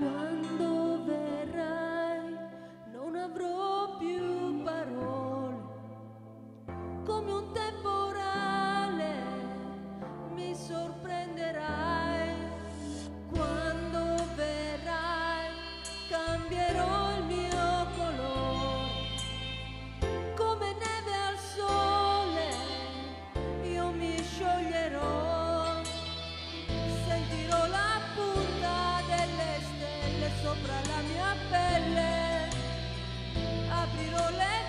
Quando verrai non avrò più parole. Come un tempo sopra la mia pelle. Aprirò le